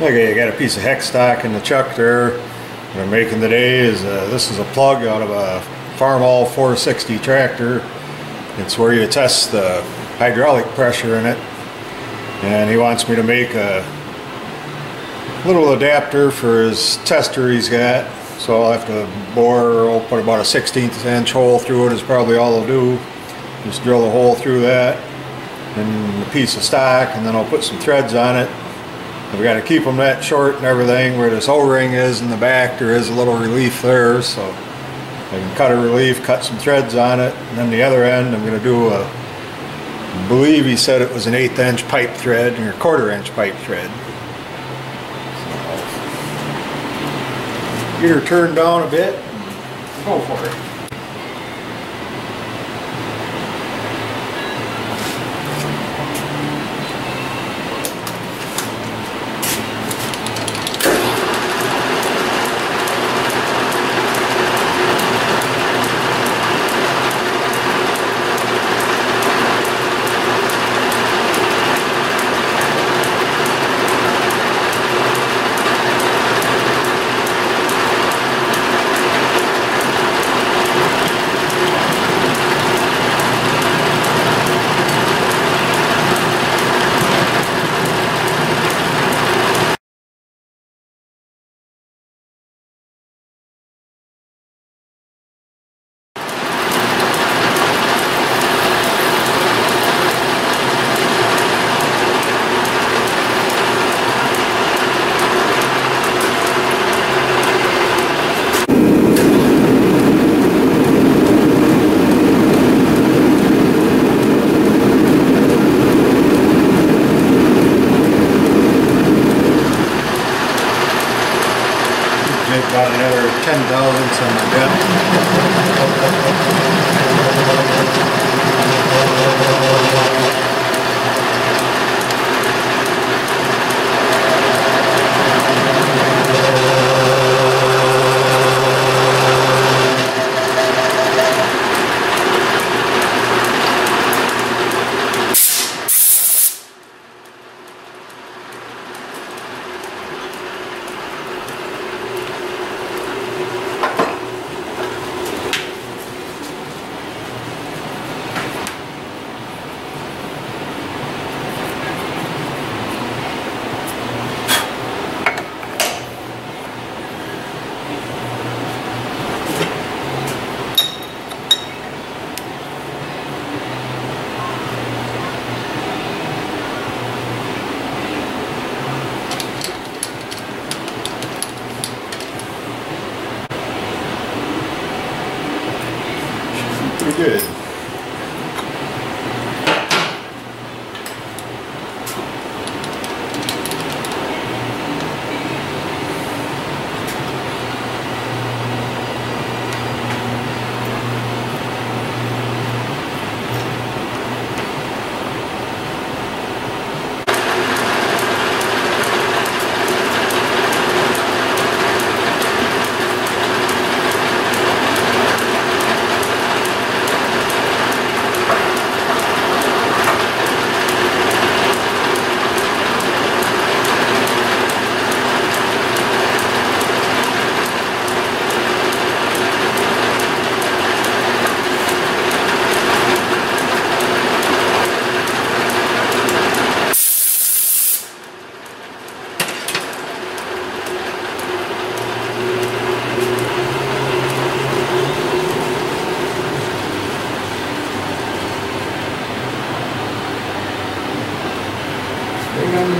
Okay, I got a piece of hex stock in the chuck there. What I'm making today is, uh, this is a plug out of a Farmall 460 tractor. It's where you test the hydraulic pressure in it. And he wants me to make a little adapter for his tester he's got. So I'll have to bore, I'll put about a 16th inch hole through it is probably all I'll do. Just drill a hole through that and a piece of stock and then I'll put some threads on it we got to keep them that short and everything. Where this O-ring is in the back, there is a little relief there, so I can cut a relief, cut some threads on it, and then the other end I'm going to do a, I believe he said it was an eighth inch pipe thread or a quarter inch pipe thread. So, get her turned down a bit, go for it. 10,000 something. Yeah.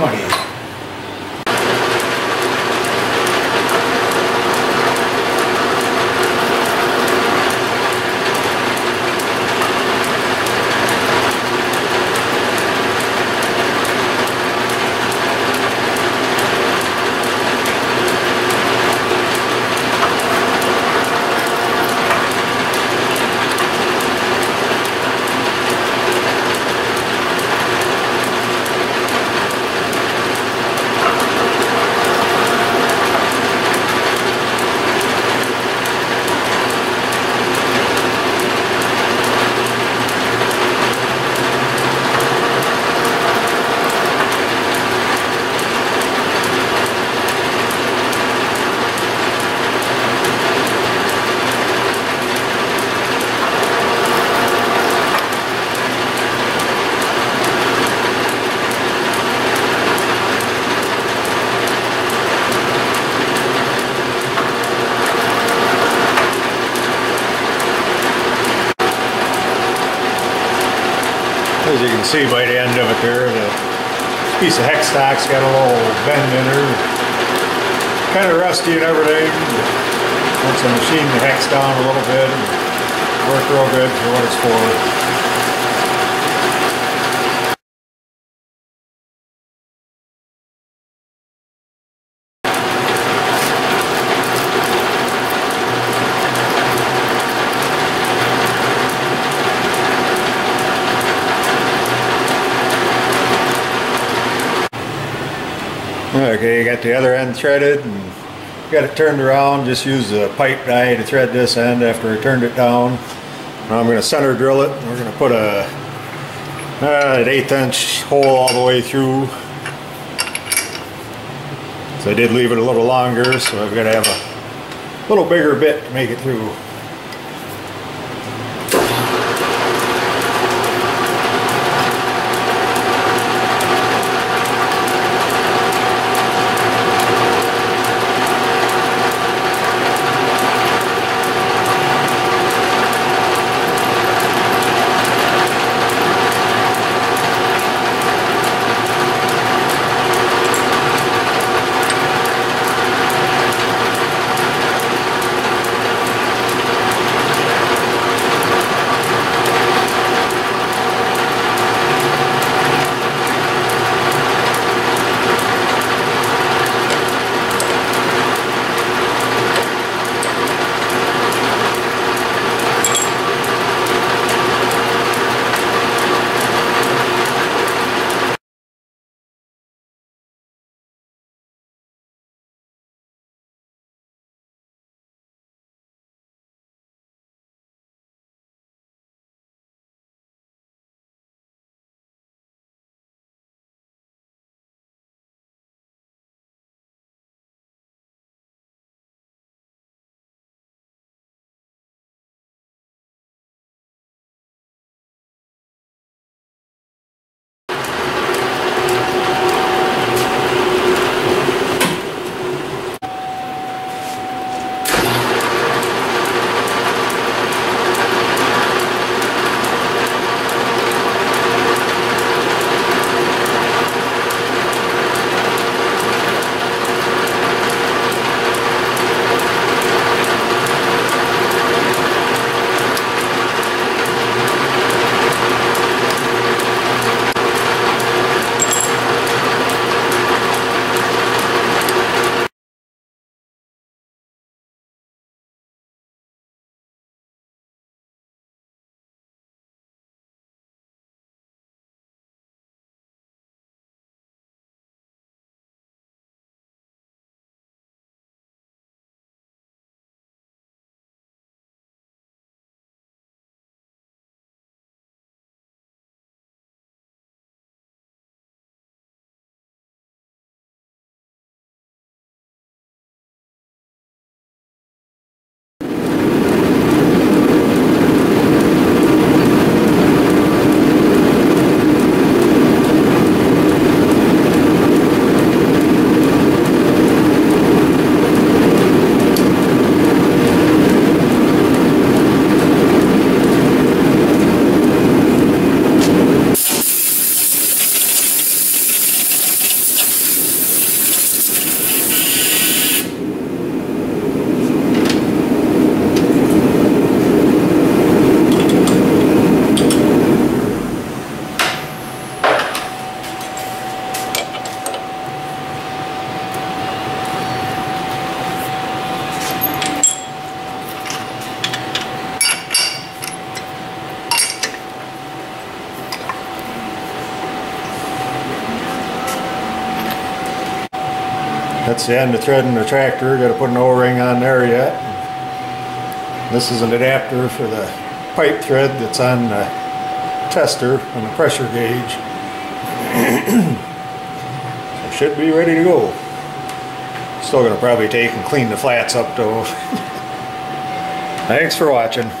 Money. As you can see by the end of it there, the piece of hex stock's got a little bend in her. Kind of rusty and everything. Once I machine the hex down a little bit, work real good for what it's for. Okay, you got the other end threaded and got it turned around. Just use the pipe die to thread this end after I turned it down. Now I'm going to center drill it. We're going to put a uh, an eighth inch hole all the way through. So I did leave it a little longer, so I've got to have a little bigger bit to make it through. That's the end of threading the tractor. Got to put an O-ring on there yet. This is an adapter for the pipe thread that's on the tester and the pressure gauge. so should be ready to go. Still going to probably take and clean the flats up though. Thanks for watching.